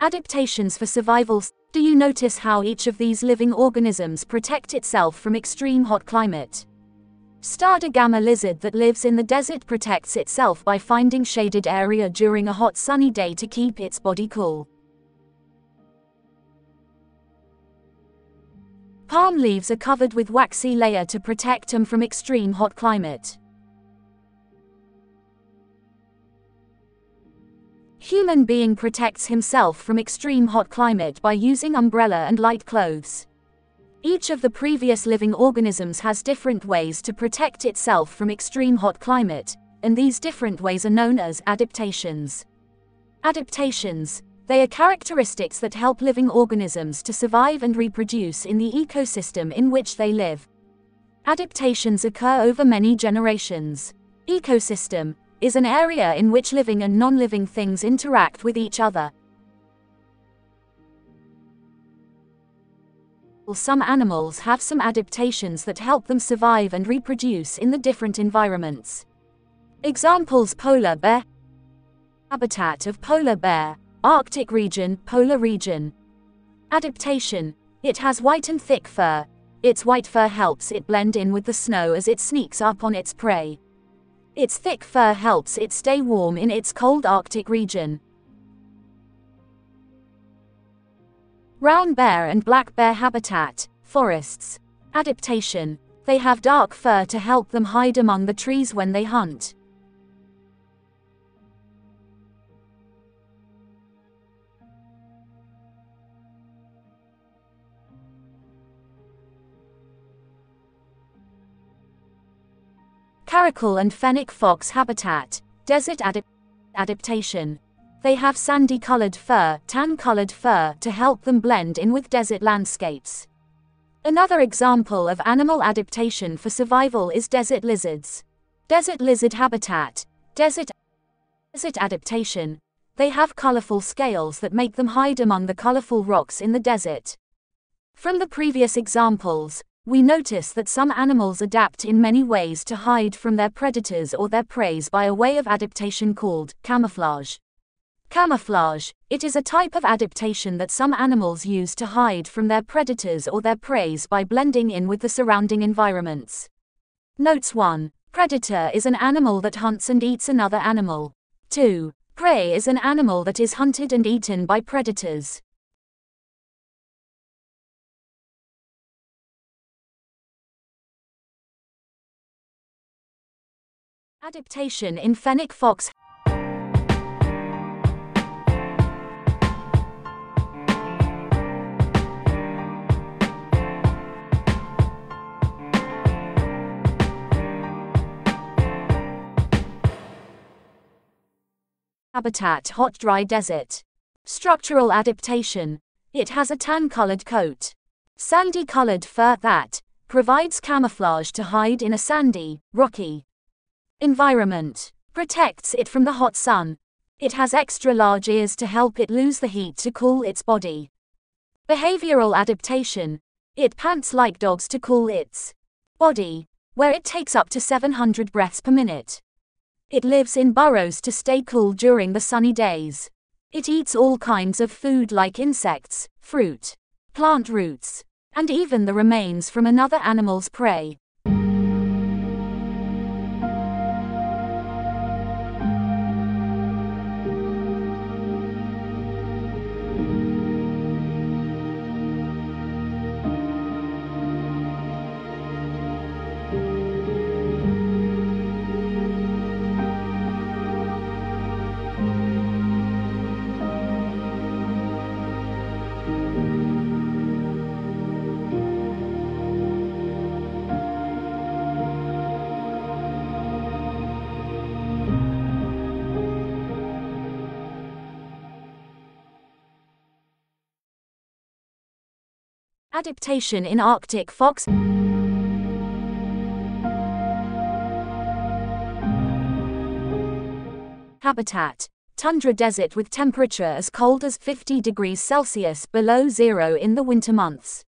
Adaptations for survival. Do you notice how each of these living organisms protect itself from extreme hot climate? Starred agama lizard that lives in the desert protects itself by finding shaded area during a hot sunny day to keep its body cool. Palm leaves are covered with waxy layer to protect them from extreme hot climate. Human being protects himself from extreme hot climate by using umbrella and light clothes. Each of the previous living organisms has different ways to protect itself from extreme hot climate, and these different ways are known as adaptations. Adaptations, they are characteristics that help living organisms to survive and reproduce in the ecosystem in which they live. Adaptations occur over many generations. Ecosystem, is an area in which living and non-living things interact with each other. Some animals have some adaptations that help them survive and reproduce in the different environments. Examples Polar bear Habitat of polar bear, Arctic region, polar region. Adaptation It has white and thick fur. Its white fur helps it blend in with the snow as it sneaks up on its prey. Its thick fur helps it stay warm in its cold Arctic region. Brown bear and black bear habitat, forests. Adaptation. They have dark fur to help them hide among the trees when they hunt. Caracal and fennec fox habitat, desert adap adaptation. They have sandy colored fur, tan colored fur to help them blend in with desert landscapes. Another example of animal adaptation for survival is desert lizards. Desert lizard habitat, desert, desert adaptation. They have colorful scales that make them hide among the colorful rocks in the desert. From the previous examples, we notice that some animals adapt in many ways to hide from their predators or their prey by a way of adaptation called camouflage. Camouflage, it is a type of adaptation that some animals use to hide from their predators or their prey by blending in with the surrounding environments. Notes 1. Predator is an animal that hunts and eats another animal. 2. Prey is an animal that is hunted and eaten by predators. Adaptation in fennec fox Habitat hot dry desert. Structural adaptation. It has a tan colored coat. Sandy colored fur that provides camouflage to hide in a sandy, rocky, Environment protects it from the hot sun. It has extra large ears to help it lose the heat to cool its body. Behavioral adaptation it pants like dogs to cool its body, where it takes up to 700 breaths per minute. It lives in burrows to stay cool during the sunny days. It eats all kinds of food like insects, fruit, plant roots, and even the remains from another animal's prey. Adaptation in Arctic fox Habitat Tundra desert with temperature as cold as 50 degrees Celsius below zero in the winter months.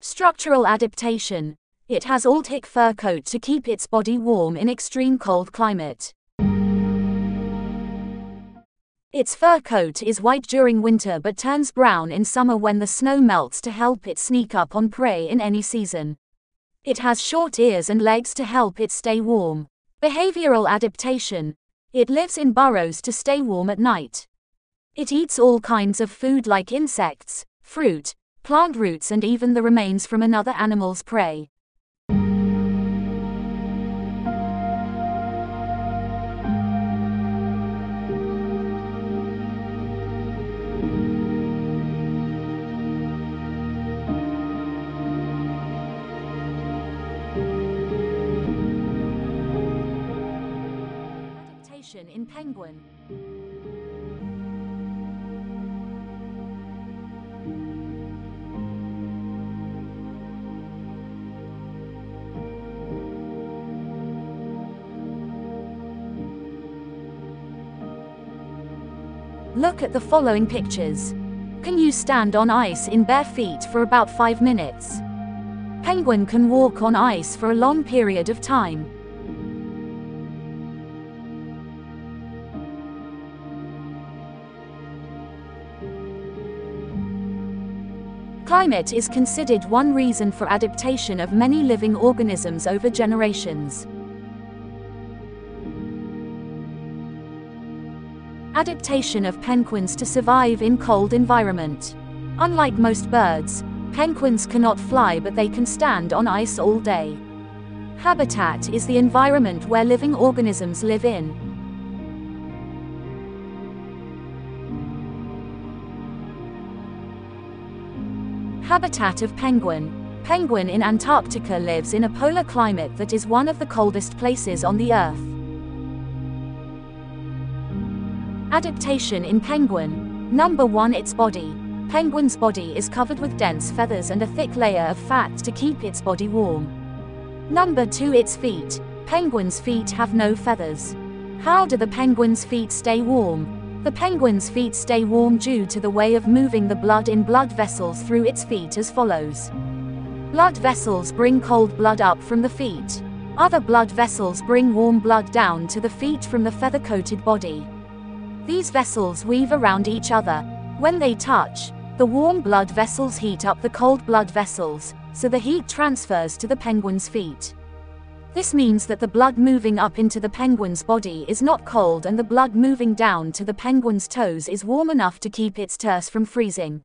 Structural adaptation It has all fur coat to keep its body warm in extreme cold climate. Its fur coat is white during winter but turns brown in summer when the snow melts to help it sneak up on prey in any season. It has short ears and legs to help it stay warm. Behavioral adaptation. It lives in burrows to stay warm at night. It eats all kinds of food like insects, fruit, plant roots, and even the remains from another animal's prey. Adaptation in penguin. Look at the following pictures. Can you stand on ice in bare feet for about 5 minutes? Penguin can walk on ice for a long period of time. Climate is considered one reason for adaptation of many living organisms over generations. Adaptation of penguins to survive in cold environment. Unlike most birds, penguins cannot fly but they can stand on ice all day. Habitat is the environment where living organisms live in, Habitat of penguin. Penguin in Antarctica lives in a polar climate that is one of the coldest places on the Earth. Adaptation in penguin. Number 1 Its body. Penguin's body is covered with dense feathers and a thick layer of fat to keep its body warm. Number 2 Its feet. Penguin's feet have no feathers. How do the penguin's feet stay warm? The penguin's feet stay warm due to the way of moving the blood in blood vessels through its feet as follows. Blood vessels bring cold blood up from the feet. Other blood vessels bring warm blood down to the feet from the feather-coated body. These vessels weave around each other. When they touch, the warm blood vessels heat up the cold blood vessels, so the heat transfers to the penguin's feet. This means that the blood moving up into the penguin's body is not cold and the blood moving down to the penguin's toes is warm enough to keep its toes from freezing.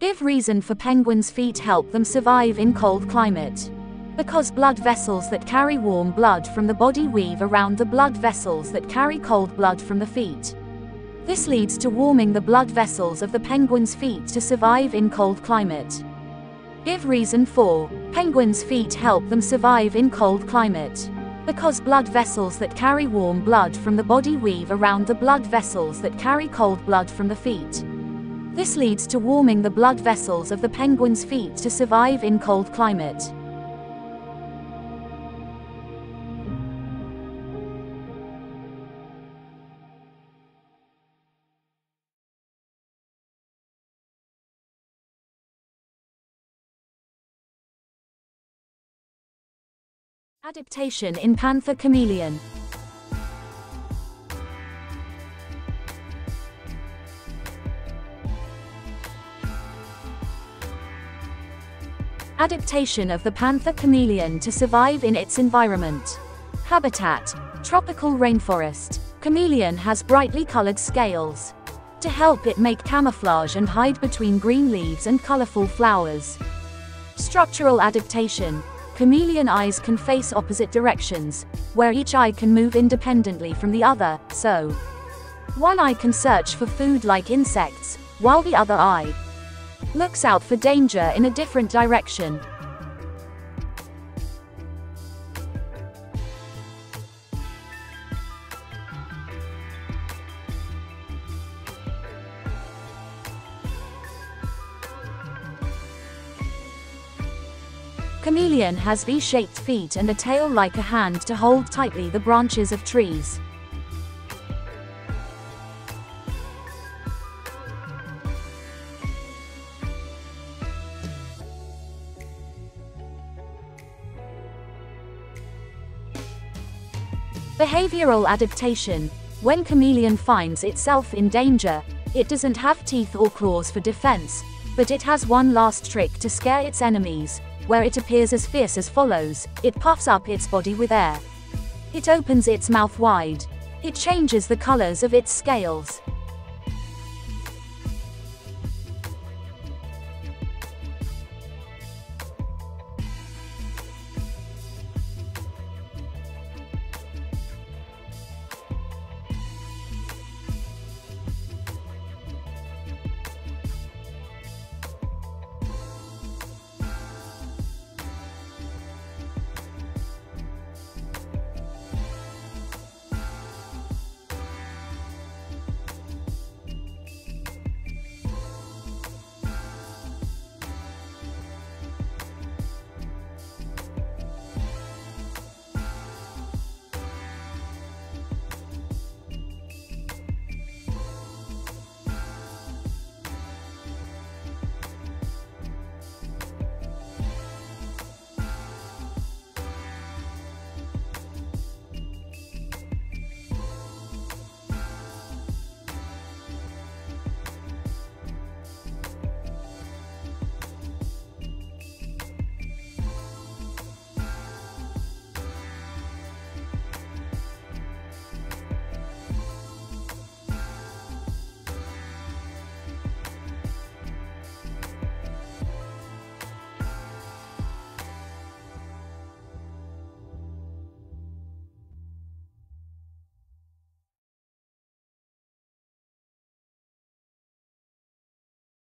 Give reason for penguins' feet help them survive in cold climate. Because blood vessels that carry warm blood from the body weave around the blood vessels that carry cold blood from the feet. This leads to warming the blood vessels of the penguin's feet to survive in cold climate. Give reason for penguins' feet help them survive in cold climate. Because blood vessels that carry warm blood from the body weave around the blood vessels that carry cold blood from the feet. This leads to warming the blood vessels of the penguin's feet to survive in cold climate. Adaptation in panther chameleon. Adaptation of the panther chameleon to survive in its environment. Habitat Tropical rainforest. Chameleon has brightly colored scales. To help it make camouflage and hide between green leaves and colorful flowers. Structural adaptation Chameleon eyes can face opposite directions, where each eye can move independently from the other, so one eye can search for food like insects, while the other eye looks out for danger in a different direction. Chameleon has V-shaped feet and a tail like a hand to hold tightly the branches of trees. Behavioral adaptation. When chameleon finds itself in danger, it doesn't have teeth or claws for defense, but it has one last trick to scare its enemies, where it appears as fierce as follows it puffs up its body with air. It opens its mouth wide. It changes the colors of its scales.